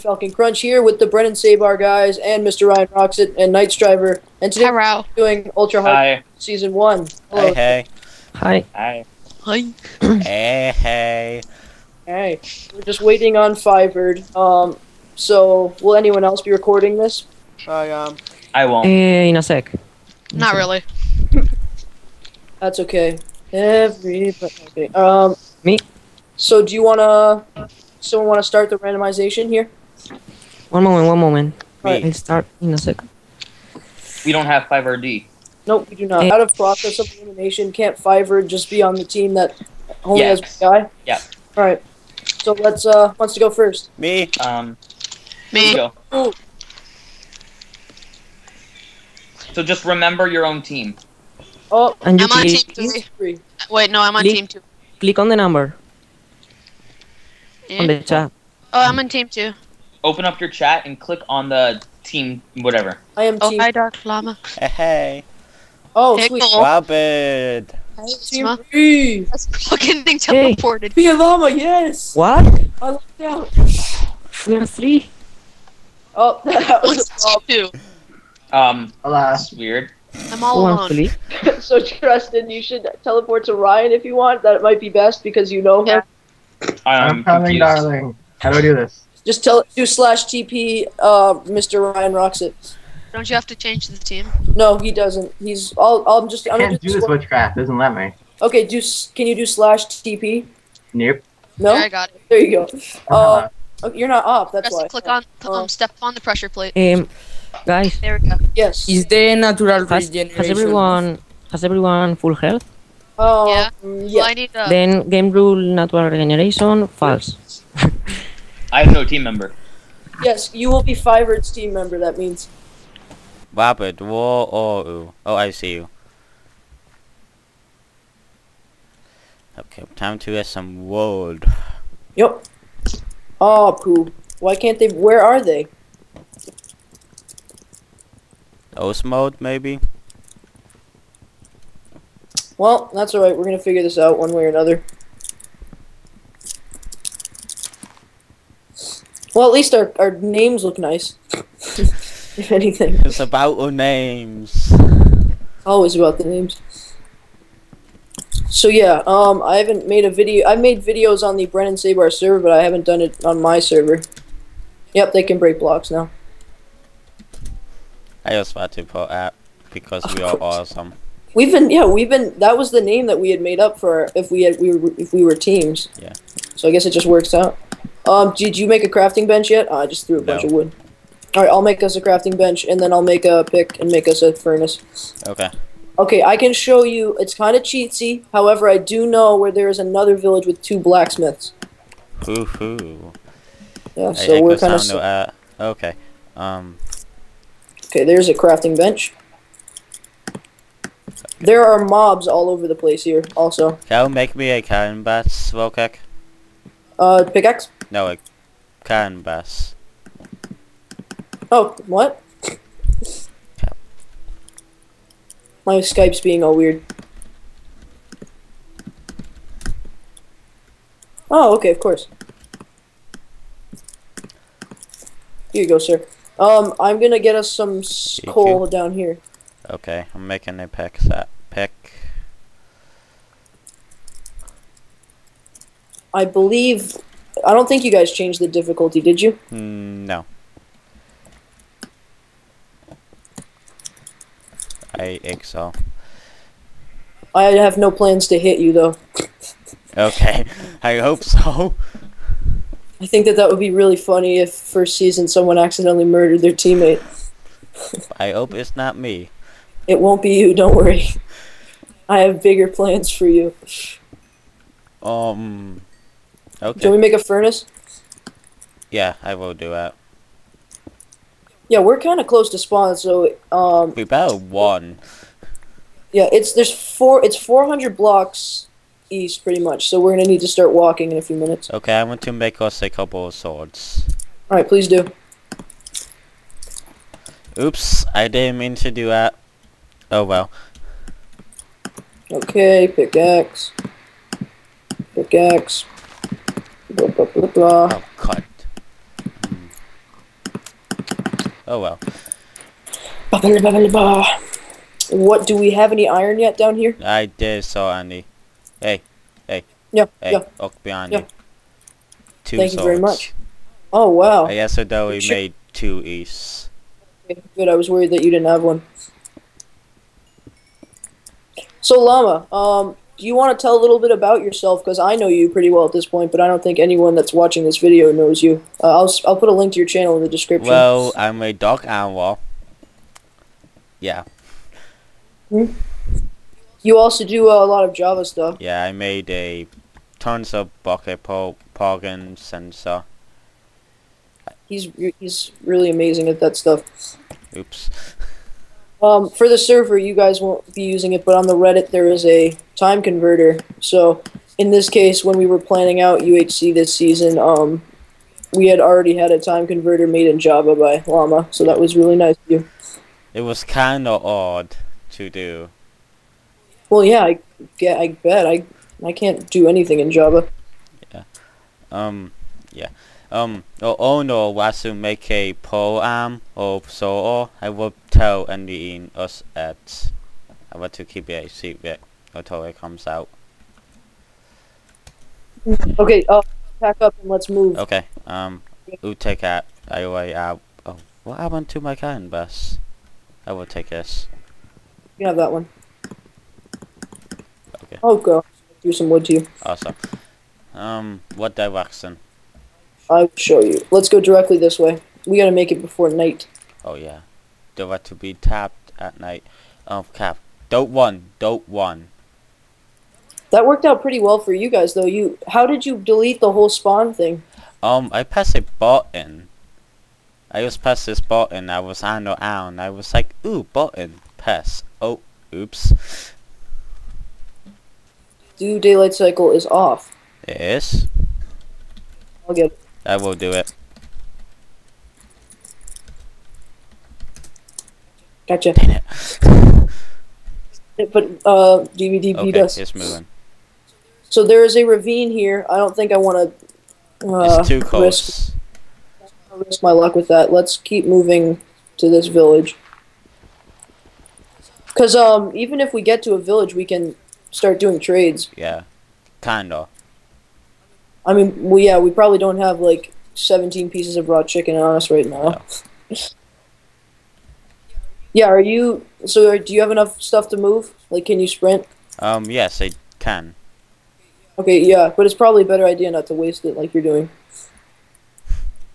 Falcon Crunch here with the Brennyn Sabar guys and Mr. Ryan Roxett and Night Striver. And today we're doing Ultra Hard Hi. Season 1. Hello. Hey, hey. Hi. Hi. Hi. hey, hey. Hey, we're just waiting on Fiverr. Um, so, will anyone else be recording this? I um I won't. In a sec. Not really. That's okay. Everybody. Okay. Um, Me. So, do you wanna? Someone wanna start the randomization here? One moment, one moment. Right. I'll start in a sec. We don't have 5RD. Nope, we do not. Out of process of elimination, can't Fiverr just be on the team that only Yes. has one guy? Yeah. All right. So let's uh wants to go first. Me? Um, Me. go. Ooh. So just remember your own team. Oh, And you I'm on team three. three. Wait, no, I'm on Lee. team two. click on the number on Eh? the chat. Oh, I'm on team two. Open up your chat and click on the team, whatever. I am Oh, team. hi, Dark Llama. Hey, hey. Oh, Hey, sweet. Cole. Rabbit. Hey, Team Isma. three. That's fucking getting Hey. teleported. Be a llama, yes. What? I looked out. We are three? Oh, that was a two? Um, alas. that's weird. I'm all Who alone. So, Tristan, you should teleport to Ryan if you want. That might be best because you know him. I'm, I'm, coming, confused. darling. How do I do this? Just tell do slash TP uh Mr. Ryan rocks it. Don't you have to change the team? No, he doesn't. He's all. I'm just. I'm I gonna can't do do this sla- witchcraft. Doesn't let me. Okay, do. s- Can you do slash TP? Nope. No. There, I got it. There you go. Uh, Uh-huh. oh, you're not up. That's Just why. click on, Oh. um, step on the pressure plate. Um, guys, There we go. Yes. Is the natural has, regeneration? has everyone has everyone full health? Um, Yeah. yeah. Well, I need uh, Then game rule natural regeneration false. I have no team member. Yes, you will be Fiverr's team member. That means. Rabbit. Whoa, oh, ooh. Oh, I see you. Okay, time to get some wood. Yep. Oh, ah, poo. Why can't they? Where are they? Ghost mode, maybe? Well, that's all right. We're gonna figure this out one way or another. Well, at least our, our names look nice. if anything, It's about our names. always about the names. So yeah, um, I haven't made a video. I've made videos on the Brennyn Sabar server, but I haven't done it on my server. Yep, they can break blocks now. I just want to put that because Of we are course. awesome. We've been yeah, we've been that was the name that we had made up for if we had we were if we were teams. Yeah. So I guess it just works out. Um, did you make a crafting bench yet? Oh, I just threw a bunch No. of wood. All right, I'll make us a crafting bench and then I'll make a pick and make us a furnace. Okay. Okay, I can show you. It's kind of cheatsy. However, I do know where there is another village with two blacksmiths. Hoo hoo. Yeah, so echo we're kind of uh, okay. Um, okay. There's a crafting bench. There are mobs all over the place here. Also, can you make me a canvas, Volkek? uh, pickaxe. No, a canvas. Oh, what? My Skype's being all weird. Oh, okay, of course. Here you go, sir. Um, I'm gonna get us some coal down here. Okay, I'm making a pick set. Pick. I believe. I don't think you guys changed the difficulty, did you? Mm, no. I think so. I have no plans to hit you, though. Okay, I hope so. I think that that would be really funny if first season someone accidentally murdered their teammate. I hope it's not me. It won't be you, don't worry. I have bigger plans for you. Um. Can Okay. we make a furnace? Yeah, I will do that. Yeah, we're kind of close to spawn, so um, We better one. yeah, it's there's four, it's 400 blocks east, pretty much. So we're gonna need to start walking in a few minutes. Okay, I want to make us a couple of swords. All right, please do. Oops, I didn't mean to do that. Oh well. Okay, pickaxe, pickaxe. Blah, blah, blah, blah. Oh, cut. Oh well. Ba-ba-la-ba-ba-la-ba. What do we have any iron yet down here? I did so Andy. Hey, Yeah, hey, yeah. look behind Yeah. you. Two Thank you very much. Oh wow. I guess though we Sure. made two east. Okay, Good. I was worried that you didn't have one. So Llama, um, do you want to tell a little bit about yourself? Because I know you pretty well at this point, but I don't think anyone that's watching this video knows you. Uh, I'll I'll put a link to your channel in the description. Well, I'm a dog animal. Yeah, Hmm? you also do uh, a lot of Java stuff. yeah. I made a tons of Bukkit po- and so. He's he's really amazing at that stuff. Oops. Um, for the server, you guys won't be using it, but on the Reddit there is a time converter. So in this case, when we were planning out UHC this season, um, we had already had a time converter made in Java by Llama, so that was really nice of you. It was kind of odd to do. Well, yeah, I get, I bet I I can't do anything in Java. Yeah. Um, yeah. Um, oh, oh no, was to make a poem or so I will tell Andy in us at. I want to keep it a secret until it comes out. Okay, uh, pack up and let's move. Okay. Um, we'll take that. I will out. Oh, what happened to my canvas? I will take this. You have that one. Okay. Oh, go. Do some wood to you. Awesome. Um, what direction? I will show you. Let's go directly this way. We gotta make it before night. Oh yeah. The right to be tapped at night. Um, cap. Don't one. Don't one. That worked out pretty well for you guys, though. You, how did you delete the whole spawn thing? Um, I pressed a button. I just pressed this button. I was on the down. I was like, ooh, button. Press. Oh, oops. Do daylight cycle is off. It is. I'll get it. I will do it. Gotcha. Dang it. But uh, DVD Okay, beat us. it's moving. So there is a ravine here. I don't think I want to uh, It's too risk, close. risk my luck with that. Let's keep moving to this village. Cause um, even if we get to a village, we can start doing trades. Yeah. Kinda. I mean, we yeah, we probably don't have like 17 pieces of raw chicken on us right now. yeah, are you? So, are, do you have enough stuff to move? Like, can you sprint? Um, yes, I can. Okay, yeah, but it's probably a better idea not to waste it like you're doing.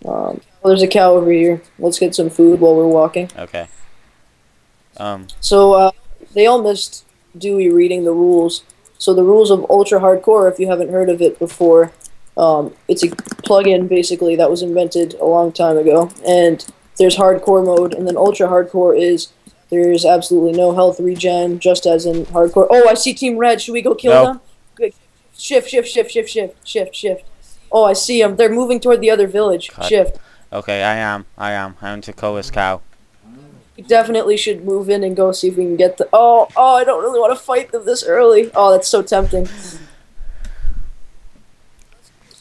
Um, well, there's a cow over here. Let's get some food while we're walking. Okay. Um, So, uh, they all missed Dewey reading the rules. So, the rules of Ultra Hardcore, if you haven't heard of it before, um, it's a plugin basically that was invented a long time ago. And there's Hardcore mode, and then Ultra Hardcore is there's absolutely no health regen, just as in Hardcore. Oh, I see Team Red. Should we go kill No. them? Good. Shift, shift, shift, shift, shift, shift, shift. Oh, I see them. They're moving toward the other village. Cut. Shift. okay, I am. I am. I'm to this cow. We definitely should move in and go see if we can get the. Oh, oh! I don't really want to fight them this early. Oh, that's so tempting.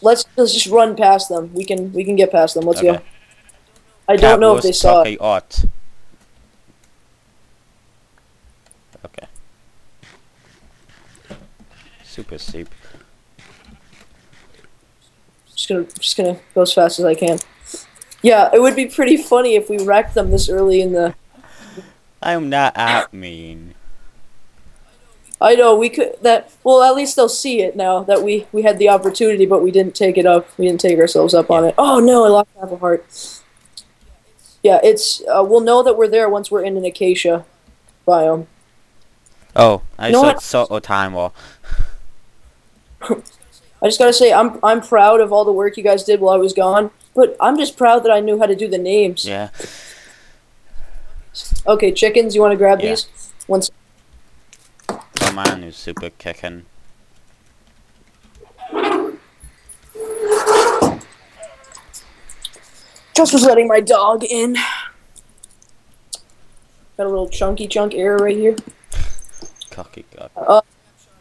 Let's, let's just run past them. We can we can get past them. Let's go. I don't know if they saw it. Art. Okay. Super soup. Just gonna just gonna go as fast as I can. Yeah, it would be pretty funny if we wrecked them this early in the. I'm not that mean. I know we could that. Well, at least they'll see it now that we we had the opportunity, but we didn't take it up. We didn't take ourselves up on it. Oh no! I lost half a heart. Yeah, it's. Uh, we'll know that we're there once we're in an acacia biome. Oh, I You know saw what? sort time war. I just gotta say, I'm I'm proud of all the work you guys did while I was gone. But I'm just proud that I knew how to do the names. Yeah. Okay, chickens, you want to grab Yeah. these? Once. The man who's super kicking. Just was letting my dog in. Got a little chunky chunk error right here. Cocky god. Uh,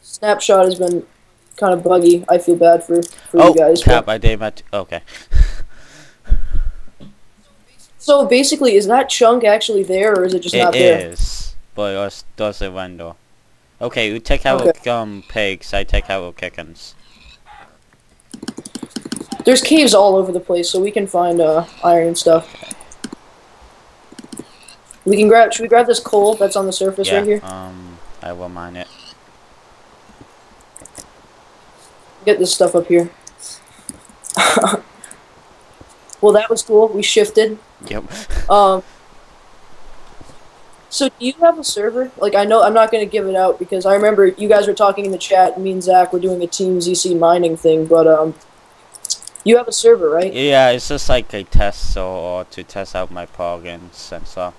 snapshot has been kind of buggy. I feel bad for, for Oh, you guys. cap! But I did my. Okay. So basically, is that chunk actually there, or is it just not It there? is, but us does it render. Okay, we take out um pigs. I take out chickens. There's caves all over the place, so we can find uh, iron and stuff. We can grab. Should we grab this coal that's on the surface yeah. right here? Um, I will mine it. Get this stuff up here. well, that was cool. We shifted. Yep. Um. So do you have a server? Like I know I'm not gonna give it out because I remember you guys were talking in the chat. Me and Zach were doing a Team ZC mining thing, but um, you have a server, right? Yeah, it's just like a test, so or to test out my plugins and stuff.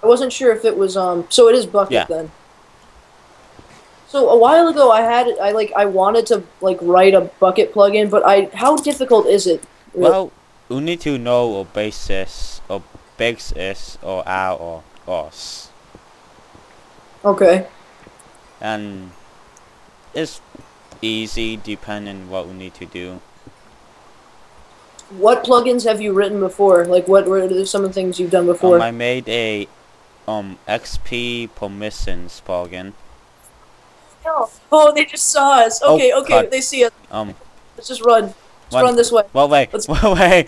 I wasn't sure if it was um. So it is Bukkit Yeah. then. So a while ago, I had I like I wanted to like write a Bukkit plugin, but I how difficult is it? Well, you need to know a basis or basis or R or os, okay. and it's easy depending what we need to do. What plugins have you written before? Like what were some of the things you've done before? Um, I made a um XP permissions plugin. oh, oh they just saw us. Oh, Okay, okay, God. they see us. Um, Let's just run. Let's Run. run this way. well, wait, Let's- well, wait.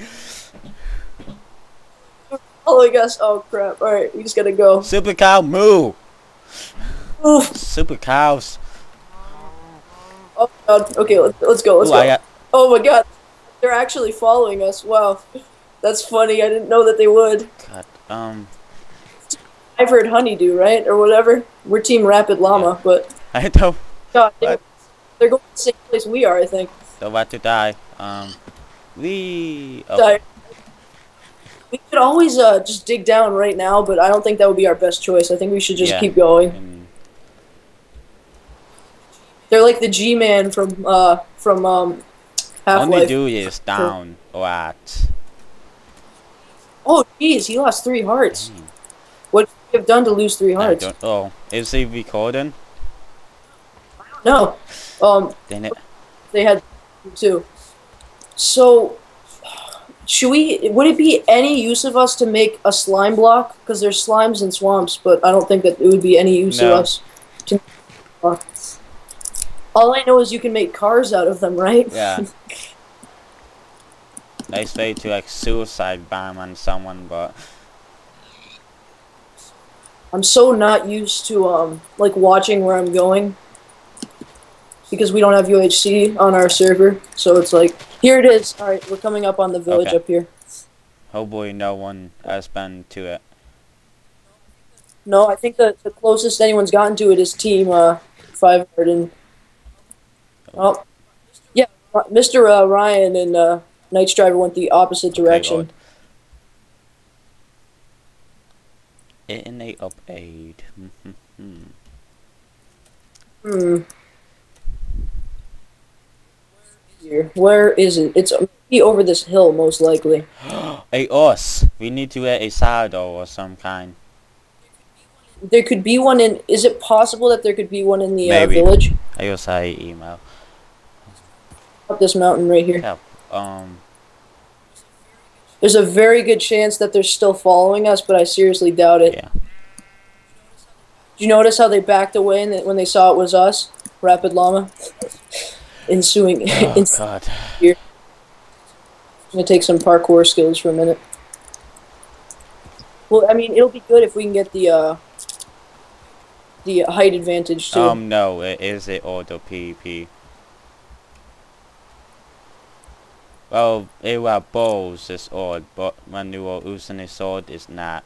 Following us. Oh crap! All right, we just gotta go. Super cow, moo. Oof. Super cows. Oh god. Okay, let's, let's go. Let's Ooh, go. Got Oh my god, they're actually following us. Wow, that's funny. I didn't know that they would. God, um, I've heard honeydew, right, or whatever. We're Team Rapid Llama, but I don't, God, What? they're going to the same place we are. I think. don't want to die. Um, we. Oh, Die. We could always uh, just dig down right now, but I don't think that would be our best choice. I think we should just Yeah. keep going. and They're like the G-Man from uh, from um, Half only Life. do is down or at. Oh, jeez, he lost three hearts. What could you have done to lose three hearts? Oh, is he recording? No, um, Dang it. they had two. So, should we? Would it be any use of us to make a slime block? Because there's slimes in swamps, but I don't think that it would be any use No. of us. To all I know is you can make cars out of them, right? Yeah. nice way to like suicide bomb on someone, but I'm so not used to um like watching where I'm going because we don't have UHC on our server. So it's like here it is. All right, we're coming up on the village Okay. up here. hopefully no one has been to it. No, I think the the closest anyone's gotten to it is Team uh 500 and oh yeah, Mr. Uh, Ryan and uh, Knights Driver went the opposite direction. Lord. Innate up aid. Hmm. Hmm. Here, where is it? It's maybe over this hill, most likely. a us. We need to get a saddle or some kind. There could be one in. Is it possible that there could be one in the uh, village? I also a email. Up this mountain right here. Yeah. Um. There's a very good chance that they're still following us, but I seriously doubt it. Yeah. Did you notice how they backed away when they saw it was us? Rapid Llama. Ensuing. Oh God. gonna take some parkour skills for a minute. Well, I mean, it'll be good if we can get the uh, the height advantage too. Um. No. It is a auto PvP. Well, it was bows is odd, but when you are using a sword, it's not.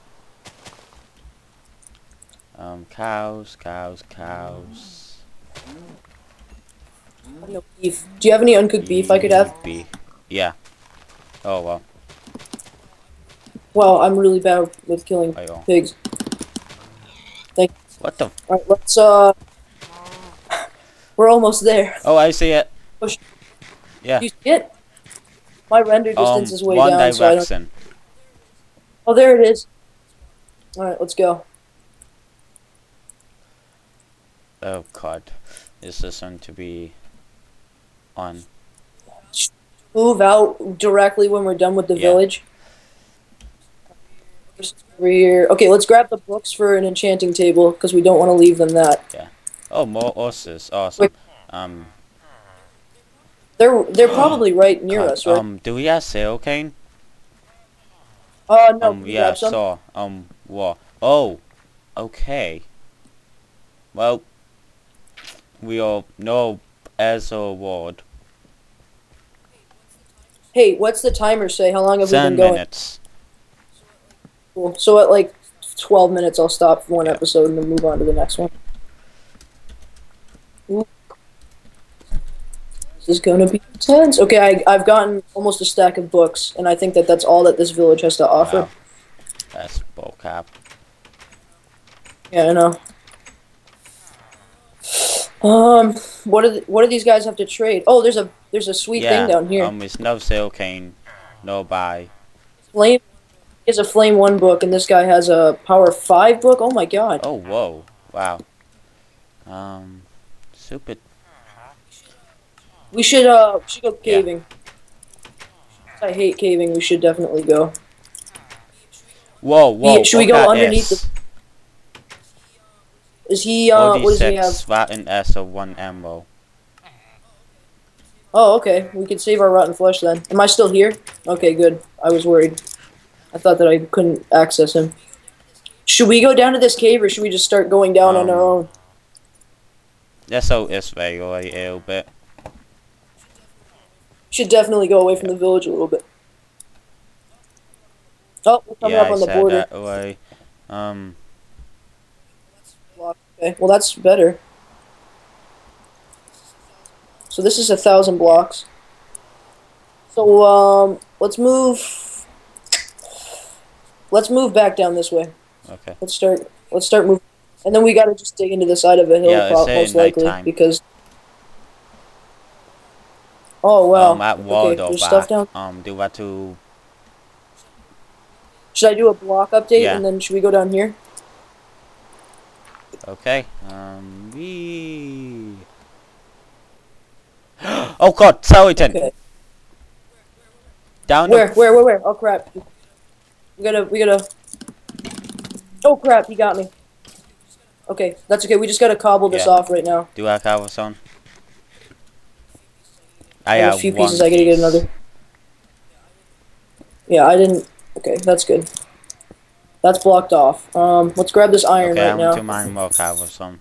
Um, cows, cows, cows. No beef. Do you have any uncooked beef I could have? Beef. Yeah. Oh well. Well, I'm really bad with killing I will. pigs. What the? All right, let's uh. We're almost there. oh, I see it. Push. Yeah. You see it? My render Um, distance is way one down, so I don't. Oh, there it is. All right, let's go. Oh God, this is going to be on. Move out directly when we're done with the Yeah. village. over here. Okay, let's grab the books for an enchanting table because we don't want to leave them that. Yeah. Oh, more horses. Awesome. Wait. Um, They're they're probably right near God, us, right? um, do we have sail cane? uh, no. um, yeah, saw. Um, what? Oh, okay. Well, we all know as a ward. Hey, what's the timer say? How long have we been going? minutes. Cool. So at like 12 minutes, I'll stop for one episode and then move on to the next one. Ooh. This is gonna be intense. Okay, I, I've gotten almost a stack of books, and I think that that's all that this village has to offer. Wow. That's bullcrap. Yeah, I know. Um, what do what do these guys have to trade? Oh, there's a there's a sweet yeah. thing down here. Um, it's no sail cane. No buy. flame is a flame one book, and this guy has a power five book. Oh my god. Oh, whoa. Wow. Um, stupid. We should uh we should go caving. Yeah. I hate caving. We should definitely go. Whoa, whoa. should we go at underneath this. Is he uh what does he have? 46 rotten S of 1 ammo. Oh, okay. We can save our rotten flesh then. Am I still here? Okay, good. I was worried. I thought that I couldn't access him. Should we go down to this cave or should we just start going down on our Um, own? Let's go this way or a little bit. Should definitely go away from the village a little bit. Oh, we're coming yeah, up on I the border. that way. Um, Okay, well that's better. So this is a thousand blocks. So um, let's move. Let's move back down this way. okay. Let's start. Let's start moving, and then we gotta just dig into the side of a hill, Yeah, most likely, nighttime. because. Oh wow! um, at okay, there's stuff down. Um, do what to... Should I do a block update, Yeah. and then should we go down here? Okay. Um, we... oh god, Southampton! Okay. Down Where? Where? Where? Where? Oh crap! We gotta. We gotta. Oh crap! He got me. Okay, that's okay. We just gotta cobble this Yeah. off right now. Do I have some? I I have a few pieces. I gotta get another. Yeah, I didn't. Okay, that's good. That's blocked off. Um, let's grab this iron Okay, right I'm now. to mine more some.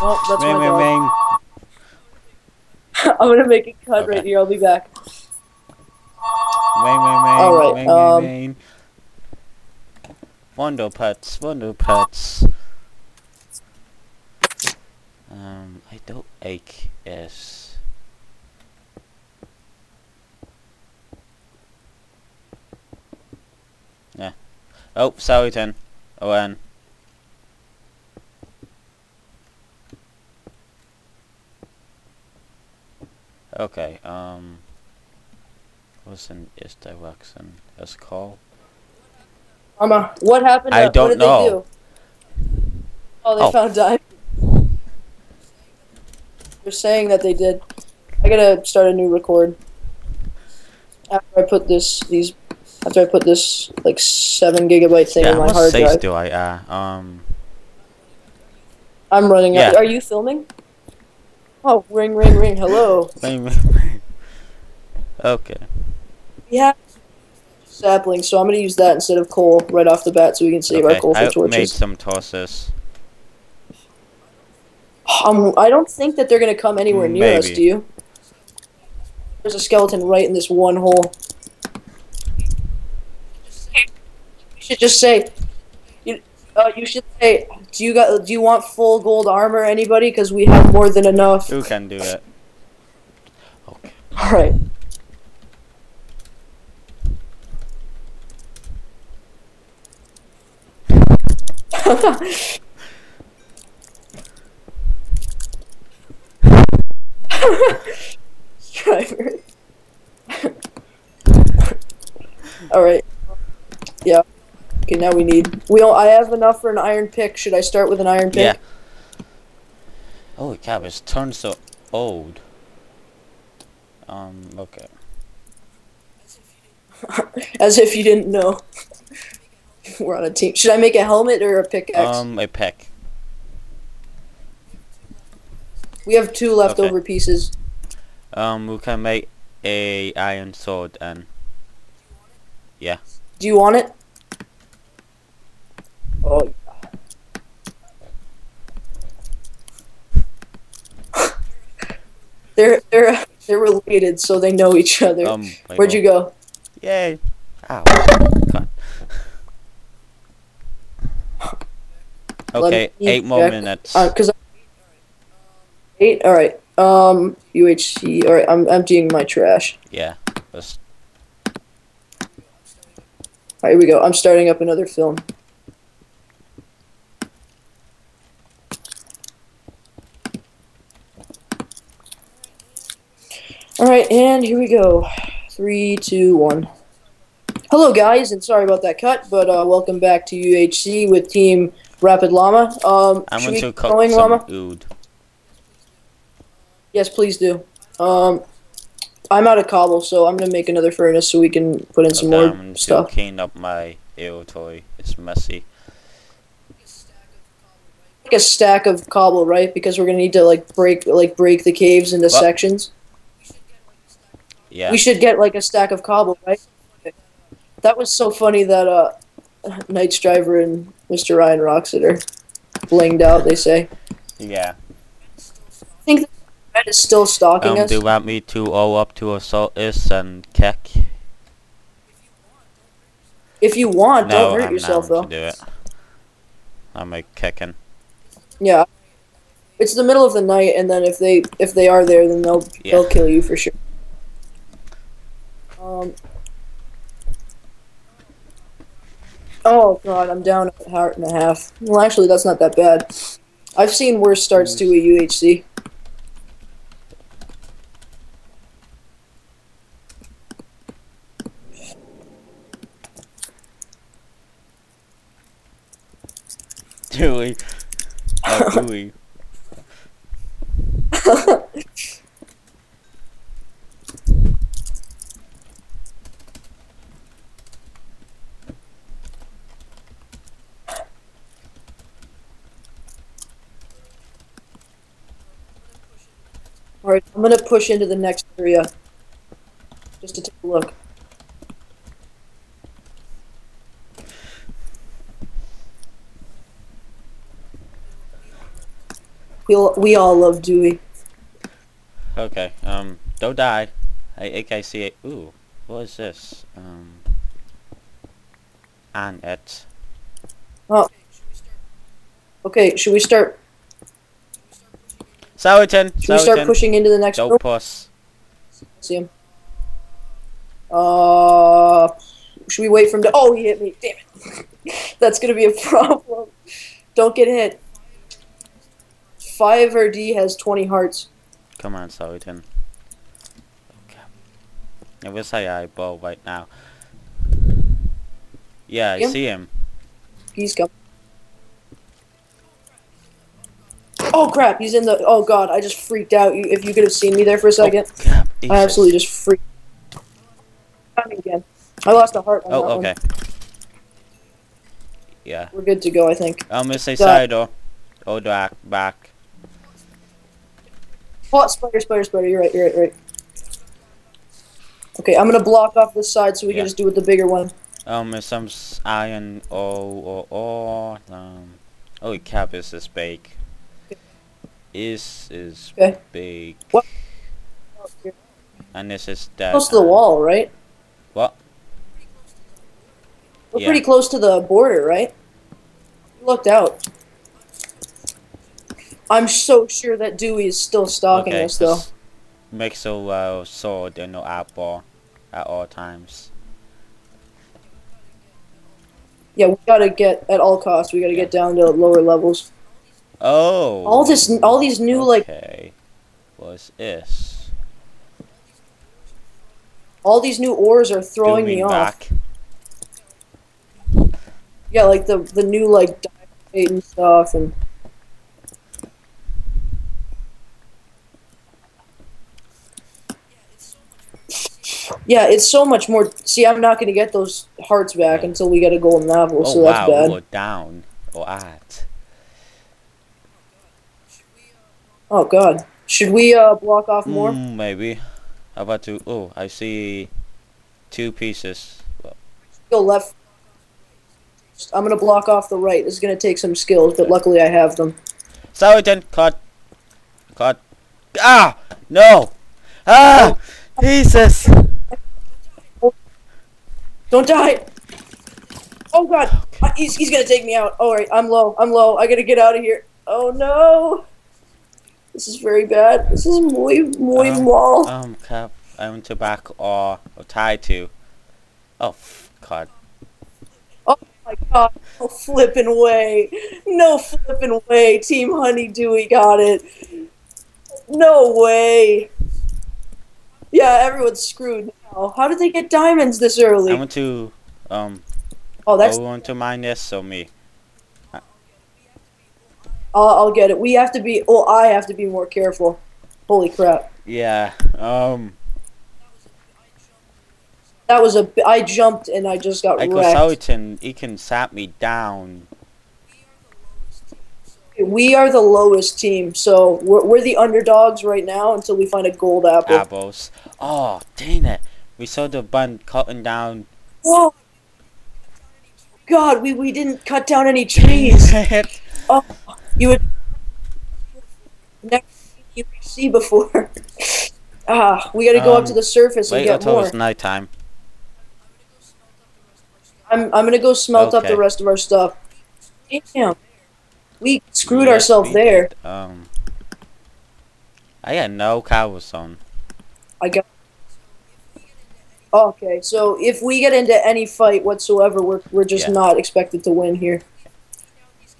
Oh, that's Ring, my dog. ring. I'm gonna make a cut Okay. right here. I'll be back. Ring, ring, ring. All right, ring, um, ring, ring. Wonder pets, wonder pets. Um, I don't ache is. Yeah. Oh, sorry, ten. Oh, and. Okay, um. What's an is direction? Is call? Mama, what happened? I to- don't what did know. They do? Oh, they Oh. found diamond. They're saying that they did. I gotta start a new record. After I put this, these, after I put this like seven gigabyte thing Yeah, on how my much hard drive. do I uh um I'm running out. Yeah. Are you filming? Oh, ring, ring, ring. Hello. wait, wait, wait. Okay. Yeah. Sapling, so I'm gonna use that instead of coal right off the bat, so we can save our okay. coal for I made some tosses. Um, I don't think that they're gonna come anywhere near us. Do you? There's a skeleton right in this one hole. You should just say, you, uh, you should say, do you got, do you want full gold armor, anybody? Because we have more than enough. Who can do it? Okay. All right. Driver. All right. Yeah. Okay, now we need. We all, I have enough for an iron pick. Should I start with an iron pick? Yeah. Holy cow, it's turned so old. Um, okay. As if you didn't know. We're on a team. Should I make a helmet or a pickaxe? Um, a pick. we have two leftover pieces. Um, we can make a iron sword and Yeah. Do you want it? Oh. They're they're they're related, so they know each other. um. Where'd you go? Yay! Ow. God. Okay, eight more check. minutes. Uh, cause eight. All right. Um. UHC. All right. I'm emptying my trash. yeah. Let's All right. Here we go. I'm starting up another film. All right, and here we go. Three, two, one. Hello, guys, and sorry about that cut, but uh, welcome back to UHC with Team Rapid Llama. Um, I'm going to cook going, some Llama? ood. Yes, please do. Um, I'm out of cobble, so I'm gonna make another furnace so we can put in some I'm more going to stuff. clean up my toy. It's messy. Like a stack of cobble, right? Because we're gonna need to like break like break the caves into sections. Yeah. We should get like a stack of cobble, right? That was so funny that uh, Knight's Driver and Mr. Ryan Roxeter blinged out. They say. yeah. I Red is still stalking Um, us. do you want me to all up to assault is and keck? If you want, no, don't hurt I'm yourself though. do it. I'm like kicking. Yeah. It's the middle of the night, and then if they if they are there, then they'll Yeah. they'll kill you for sure. Um. Oh god, I'm down a heart and a half. Well, actually, that's not that bad. I've seen worse starts to a UHC. Dewey. Oh, Dewey. All right, I'm gonna push into the next area just to take a look. We all, we all love Dewey. Okay, um, don't die. I think I. Ooh, what is this? Um, and it. Okay, should we start? Sourton! Should we start pushing into the next room? Don't puss. See him. Uh, should we wait for him to? Oh, he hit me! Damn it! That's gonna be a problem. Don't get hit. Five or D has twenty hearts. Come on, Sourton. Okay. I wish I bow right now. Yeah, I see him. He's coming. Oh crap! He's in the. Oh god! I just freaked out. You, if you could have seen me there for a second, Oh, I absolutely just freaked. Coming again. I lost a heart Oh, one. okay. Yeah. We're good to go, I think. I'm gonna say side door. Oh, back, back. Oh, spider, spider, spider. You're right. You're right. Right. Okay, I'm gonna block off this side so we Yeah. can just do with the bigger one. Um, some iron or or or um. Holy crap! Is this big? Is is Okay. big? What? And this is dead. Close to the wall, right? What? We're Yeah. pretty close to the border, right? We looked out. I'm so sure that Dewey is still stalking okay, us, though. Make so uh, sword and no apple at all times. Yeah, we gotta get at all costs. We gotta Yeah. get down to lower levels. Oh. All this, all these new like, Okay. What's this? all these new ores are throwing me me off. back. Yeah, like the the new like diamond and stuff, and Yeah, it's so much more. See, I'm not gonna get those hearts back until we get a golden apple, Oh so that's wow, bad. or down or at. Oh god. Should we uh block off more? Mm, maybe. How about to? Oh, I see two pieces. Go left. I'm gonna block off the right. This is gonna take some skills, but luckily I have them. Sorry, then cut, cut. Ah, no. Ah, Jesus. Don't die! Oh god! Uh, He's, he's gonna take me out. Alright, I'm low. I'm low. I gotta get out of here. Oh no! This is very bad. This is muy, muy Um, mal. Um, cap. I want to back or or tie to. Oh, God. Oh my god. No flipping way. No flipping way. Team Honey Honeydew got it. No way. Yeah, everyone's screwed now. How did they get diamonds this early? I want to um Oh, that's. I on to mine this so me. I'll, I'll get it. We have to be. Oh, I have to be more careful. Holy crap. Yeah. Um. That was a. I jumped and I just got I go wrecked. Sultan. He can sap me down. We are the lowest team, so we're, we're the underdogs right now until we find a gold apple. Apples. Oh, dang it. We saw the bun cutting down. Whoa! God, we, we didn't cut down any trees. it. You would never you see before. ah, we gotta go up Um, to the surface and Wait get until more. it's nighttime. I'm I'm gonna go smelt up the rest of our stuff. Damn, we screwed Yes, ourselves we there. did. Um. I got no on. I got. Okay, so if we get into any fight whatsoever, we're we're just Yeah. not expected to win here.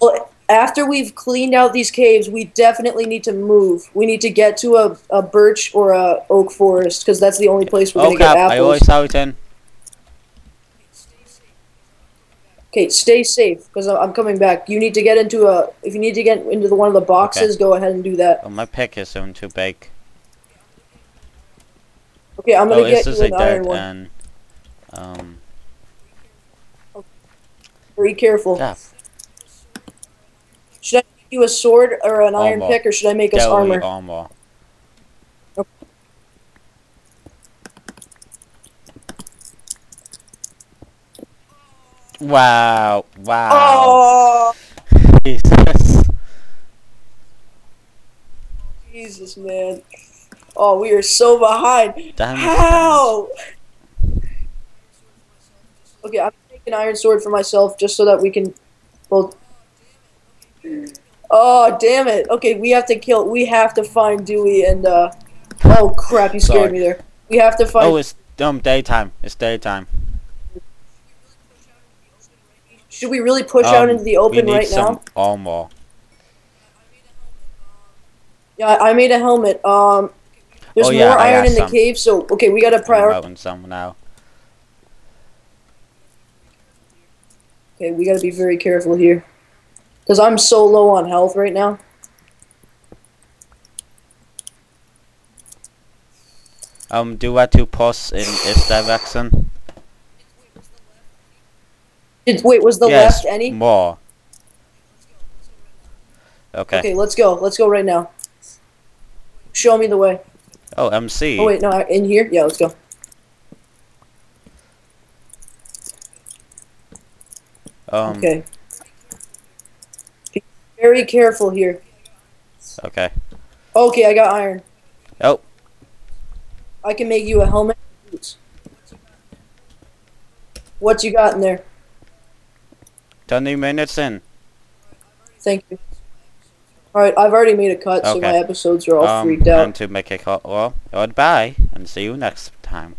Well, after we've cleaned out these caves, we definitely need to move. We need to get to a, a birch or a oak forest because that's the only place we're Oh, gonna get cap. I apples. always Sultan. Okay, stay safe because I'm coming back. You need to get into a. If you need to get into the one of the boxes, go ahead and do that. Oh, my pick is soon too big. Okay, I'm gonna oh, get you an iron one. and um. Be careful. Yeah. Should I make you a sword or an iron Armor. pick, or should I make us armor? armor. Wow! Wow! Oh, Jesus! Jesus, man. Oh, we are so behind. Damn. How? Okay, I'm taking an iron sword for myself just so that we can both. Oh, damn it. Okay, we have to kill. We have to find Dewey and, uh. Oh, crap, you scared Sorry. me there. We have to find. Oh, it's um daytime. It's daytime. Should we really push out Um, into the open we need right some now? armor. Yeah, I made a helmet. Um, there's Oh, yeah, more I iron in the cave, so okay, we gotta I'm prior. grabbing some now. Okay, we gotta be very careful here, because I'm so low on health right now. Um, do what to pause in this direction? Did, wait, was the yes, left any? more. Okay. Okay, let's go. Let's go right now. Show me the way. Oh, MC. Oh wait, no, in here. Yeah, let's go. Um. Okay. Very careful here. Okay. Okay, I got iron. Oh. I can make you a helmet. What you got in there? Twenty minutes in. Thank you. All right, I've already made a cut, so my episodes are all um, freaked out. and to make a call. Well, goodbye, and see you next time.